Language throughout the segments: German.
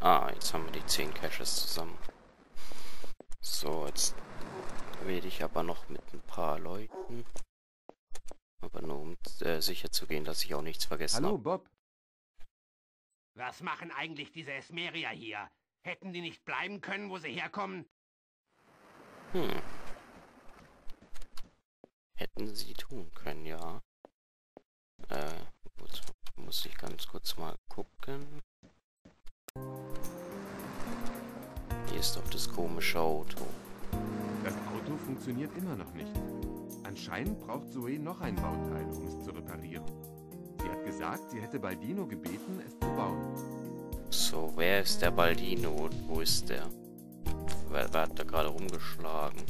Ah, jetzt haben wir die 10 Caches zusammen. So, jetzt rede ich aber noch mit ein paar Leuten. Aber nur um äh, sicher zu gehen, dass ich auch nichts vergessen Hallo, habe. Bob. Was machen eigentlich diese Esmeria hier? Hätten die nicht bleiben können, wo sie herkommen? Hm. Hätten sie tun können, ja. Äh, gut. Muss ich ganz kurz mal gucken. Ist doch das komische Auto. Das Auto funktioniert immer noch nicht. Anscheinend braucht Zoe noch ein Bauteil, um es zu reparieren. Sie hat gesagt, sie hätte Baldino gebeten, es zu bauen. So, wer ist der Baldino und wo ist der? Wer, wer hat da gerade rumgeschlagen?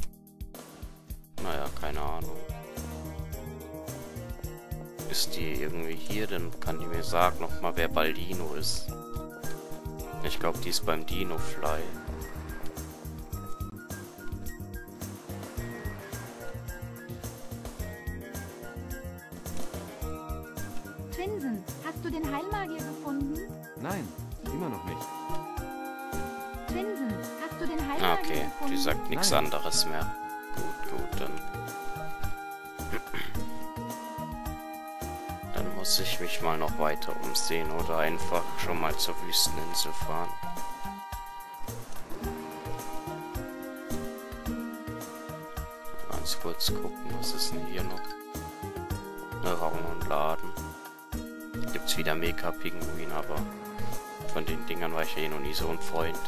Naja, keine Ahnung. Ist die irgendwie hier? Dann kann die mir sagen nochmal, wer Baldino ist. Ich glaube, die ist beim Dino okay, gefunden? die sagt nichts anderes mehr. Gut, gut, dann. Dann muss ich mich mal noch weiter umsehen oder einfach schon mal zur Wüsteninsel fahren. Ganz kurz gucken, was ist denn hier noch? Eine Raum und Laden. Gibt's wieder Mega-Pinguin, aber von den Dingern war ich ja eh noch nie so ein Freund.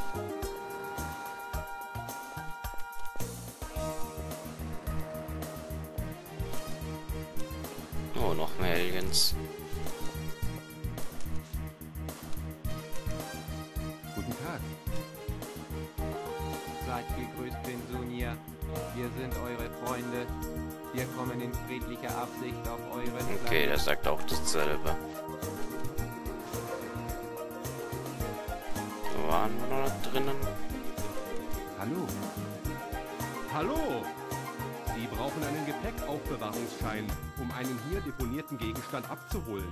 Noch mehr Aliens. Guten Tag. Seid gegrüßt, Pensunia. Wir sind eure Freunde. Wir kommen in friedlicher Absicht auf euren Okay, der sagt auch dasselbe. Waren wir noch drinnen? Hallo. Hallo! Sie brauchen einen Gepäckaufbewahrungsschein, um einen hier deponierten Gegenstand abzuholen.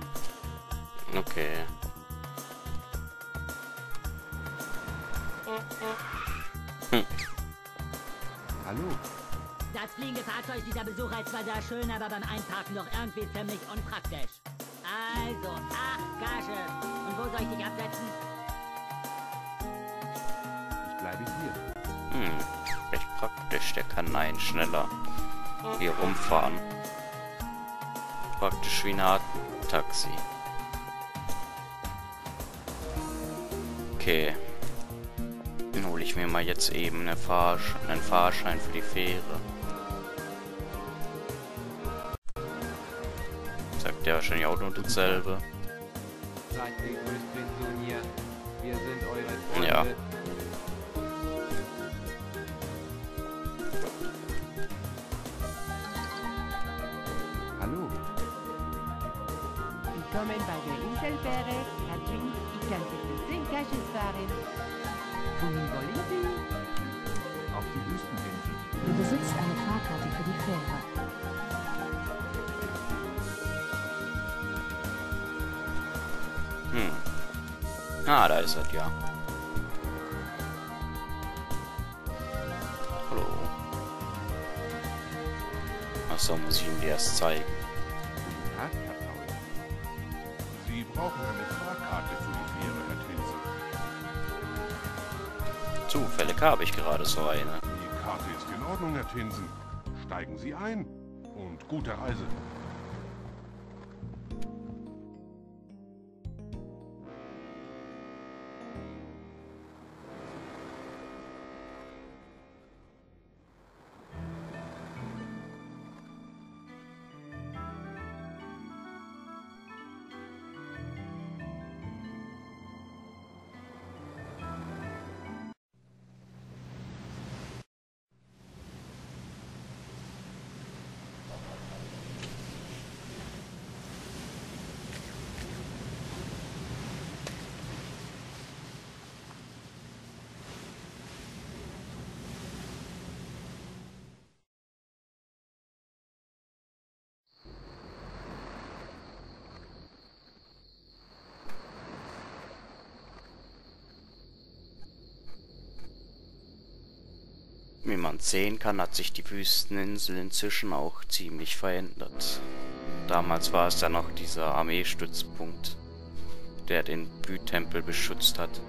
Okay. Hallo. Das fliegende Fahrzeug dieser Besucher ist zwar sehr schön, aber beim Einparken doch irgendwie ziemlich unpraktisch. Also, ach, Gage. Und wo soll ich dich absetzen? Ich bleibe hier. Hm, recht praktisch. Der kann einen schneller hier rumfahren. Praktisch wie eine Art Taxi. Okay. Dann hole ich mir mal jetzt eben eine Fahrsch einen Fahrschein für die Fähre. Sagt der wahrscheinlich auch nur dasselbe. Seid Willkommen bei der Inselfähre. Herr Twin, ich kann Sie für 10 Caches fahren. Wohin wollen Sie? Auf die Wüsteninsel. Du besitzt eine Fahrkarte für die Fähre. Hm. Ah, da ist er, ja. Hallo. Achso, muss ich ihm die erst zeigen. Guten Tag, brauchen eine Fahrkarte für die Fähre, Herr Tinsen. Zufällig habe ich gerade so eine. Die Karte ist in Ordnung, Herr Tinsen. Steigen Sie ein und gute Reise. Wie man sehen kann, hat sich die Wüsteninsel inzwischen auch ziemlich verändert. Damals war es ja noch dieser Armeestützpunkt, der den Bühtempel beschützt hat.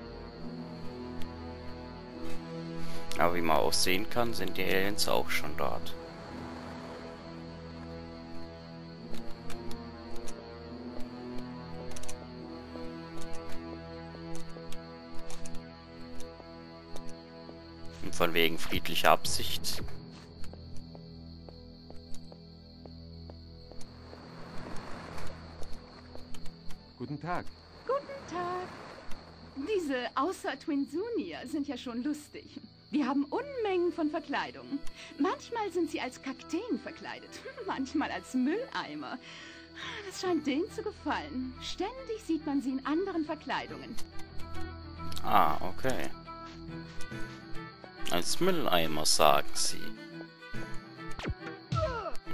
Aber wie man auch sehen kann, sind die Aliens auch schon dort. Von wegen friedlicher Absicht. Guten Tag. Guten Tag. Diese außer Twinsunier sind ja schon lustig. Wir haben Unmengen von Verkleidungen. Manchmal sind sie als Kakteen verkleidet, manchmal als Mülleimer. Das scheint denen zu gefallen. Ständig sieht man sie in anderen Verkleidungen. Ah, okay. Als Mülleimer, sagt sie.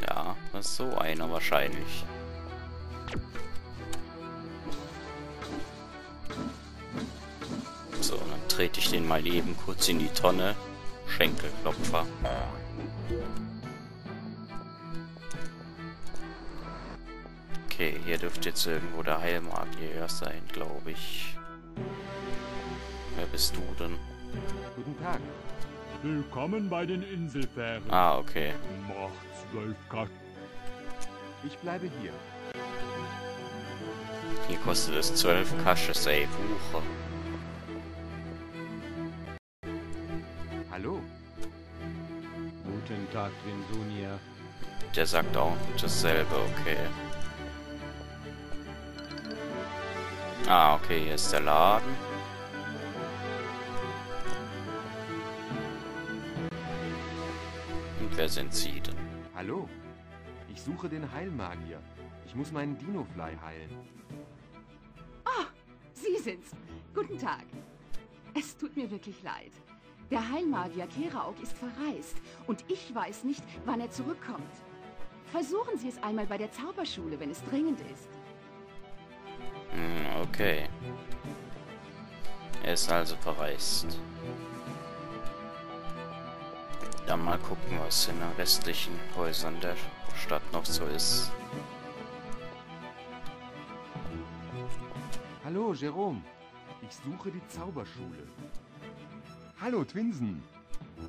Ja, das ist so einer wahrscheinlich. So, dann trete ich den mal eben kurz in die Tonne. Schenkelklopfer. Okay, hier dürfte jetzt irgendwo der Heilmagier sein, glaube ich. Wer bist du denn? Guten Tag. Willkommen bei den Inselfähren. Ah, okay. Macht zwölf Kasten. Ich bleibe hier. Hier kostet es 12 Kasche, ey, Wucher. Hallo. Guten Tag, Vinsunia. Der sagt auch dasselbe, okay. Ah, okay, hier ist der Laden. Wer sind Sie denn? Hallo. Ich suche den Heilmagier. Ich muss meinen Dinofly heilen. Oh, Sie sind's. Guten Tag. Es tut mir wirklich leid. Der Heilmagier Keraok ist verreist und ich weiß nicht, wann er zurückkommt. Versuchen Sie es einmal bei der Zauberschule, wenn es dringend ist. Hm, okay. Er ist also verreist. Dann mal gucken, was in den restlichen Häusern der Stadt noch so ist. Hallo, Jerome. Ich suche die Zauberschule. Hallo, Twinsen.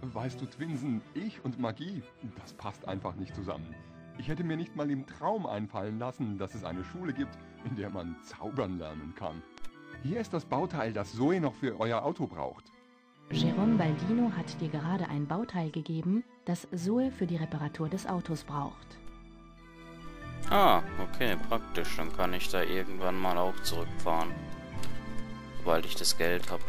Weißt du, Twinsen, ich und Magie, das passt einfach nicht zusammen. Ich hätte mir nicht mal im Traum einfallen lassen, dass es eine Schule gibt, in der man zaubern lernen kann. Hier ist das Bauteil, das Zoe noch für euer Auto braucht. Jerome Baldino hat dir gerade ein Bauteil gegeben, das Zoe für die Reparatur des Autos braucht. Ah, okay, praktisch. Dann kann ich da irgendwann mal auch zurückfahren. Sobald ich das Geld habe.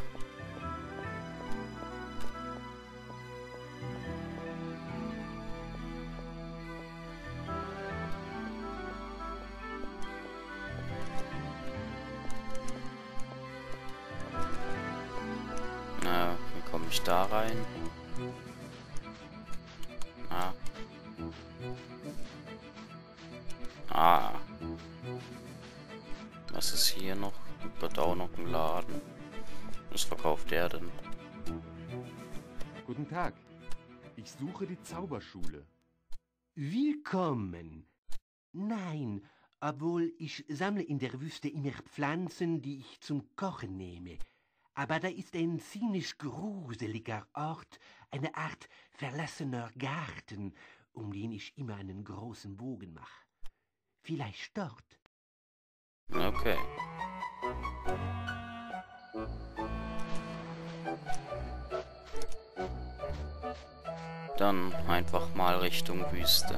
Ich da rein? Ah. Ah. Was ist hier noch? Wird auch noch ein Laden. Was verkauft der denn? Guten Tag. Ich suche die Zauberschule. Willkommen. Nein, obwohl ich sammle in der Wüste immer Pflanzen, die ich zum Kochen nehme. Aber da ist ein ziemlich gruseliger Ort, eine Art verlassener Garten, um den ich immer einen großen Bogen mache. Vielleicht dort. Okay. Dann einfach mal Richtung Wüste.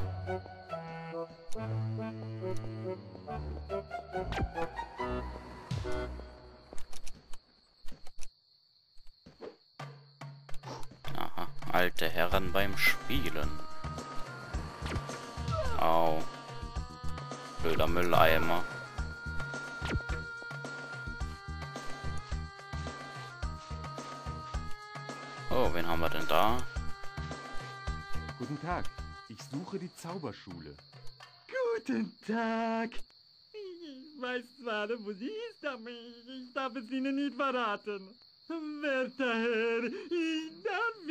Herren beim Spielen. Au. Blöder Mülleimer. Oh, wen haben wir denn da? Guten Tag. Ich suche die Zauberschule. Guten Tag. Ich weiß zwar, wo sie ist, aber ich darf es Ihnen nicht verraten. Werter Herr, ich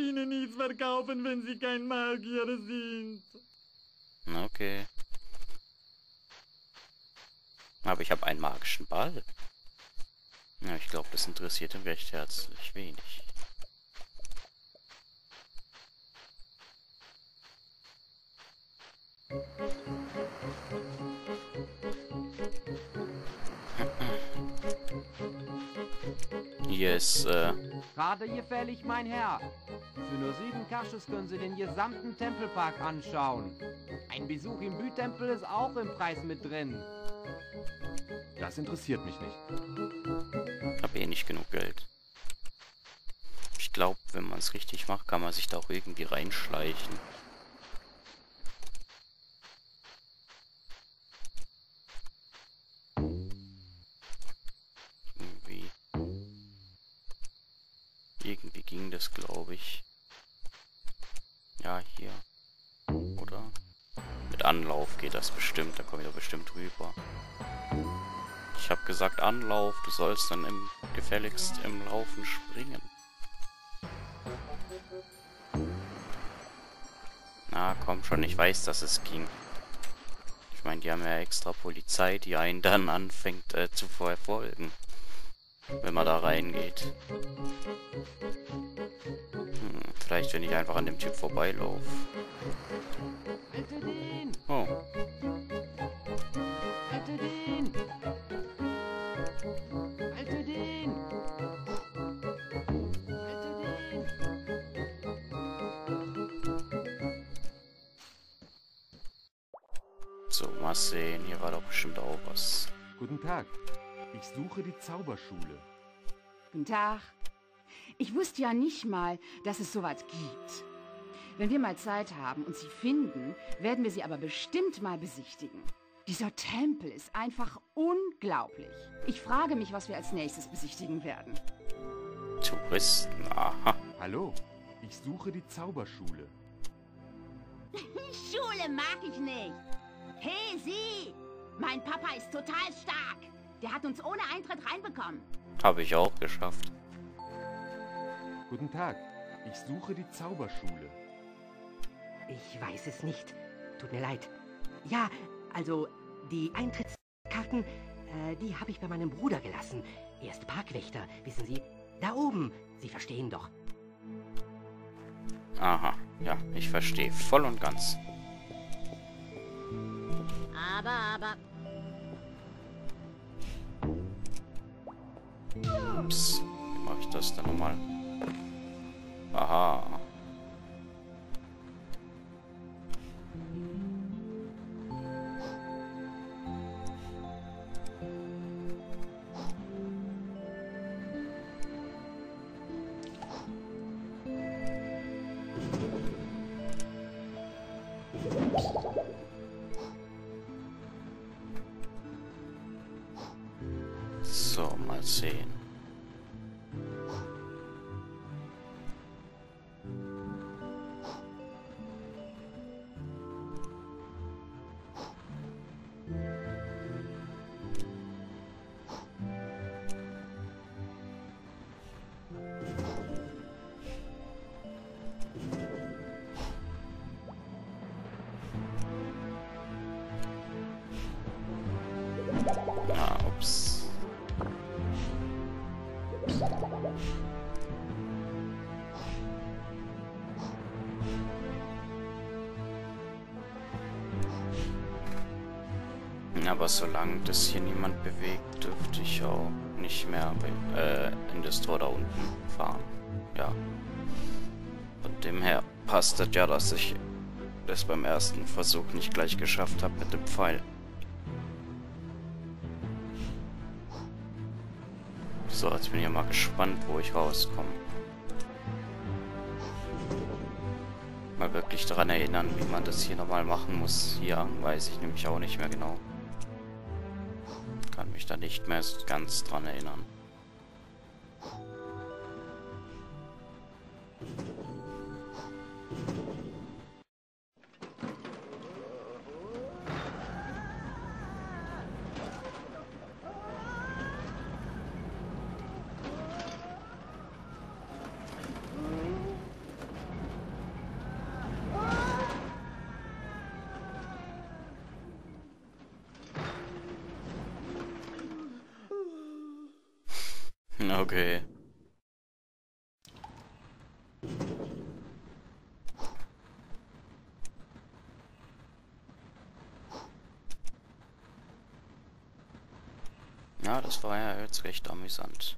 Ihnen nichts verkaufen, wenn Sie kein Magier sind. Okay. Aber ich habe einen magischen Ball. Ja, ich glaube, das interessiert ihn recht herzlich wenig. Hier ist, äh... Gerade gefällig, mein Herr. Für nur sieben Kasches können Sie den gesamten Tempelpark anschauen. Ein Besuch im Bühtempel ist auch im Preis mit drin. Das interessiert mich nicht. Hab eh nicht genug Geld. Ich glaube, wenn man es richtig macht, kann man sich da auch irgendwie reinschleichen. Ich habe gesagt Anlauf, du sollst dann im gefälligst im Laufen springen. Na, komm schon, ich weiß, dass es ging. Ich meine, die haben ja extra Polizei, die einen dann anfängt äh, zu verfolgen. Wenn man da reingeht. Hm, vielleicht, wenn ich einfach an dem Typ vorbeilaufe. Oh. Mal sehen. Hier war doch bestimmt auch was. Guten Tag. Ich suche die Zauberschule. Guten Tag. Ich wusste ja nicht mal, dass es sowas gibt. Wenn wir mal Zeit haben und sie finden, werden wir sie aber bestimmt mal besichtigen. Dieser Tempel ist einfach unglaublich. Ich frage mich, was wir als nächstes besichtigen werden. Touristen, aha. Hallo. Ich suche die Zauberschule. Schule mag ich nicht. Hey, Sie! Mein Papa ist total stark. Der hat uns ohne Eintritt reinbekommen. Habe ich auch geschafft. Guten Tag. Ich suche die Zauberschule. Ich weiß es nicht. Tut mir leid. Ja, also die Eintrittskarten, äh, die habe ich bei meinem Bruder gelassen. Er ist Parkwächter, wissen Sie. Da oben. Sie verstehen doch. Aha, ja, ich verstehe voll und ganz. Aber, aber. Ups, wie mache ich das denn nochmal? Aha. Aber solange das hier niemand bewegt, dürfte ich auch nicht mehr äh, in das Tor da unten fahren. Ja. Von dem her passt das ja, dass ich das beim ersten Versuch nicht gleich geschafft habe mit dem Pfeil. So, jetzt bin ich mal gespannt, wo ich rauskomme. Mal wirklich daran erinnern, wie man das hier nochmal machen muss. Hier weiß ich nämlich auch nicht mehr genau. Mich da nicht mehr ganz dran erinnern. Okay. Ja, das war ja jetzt recht amüsant.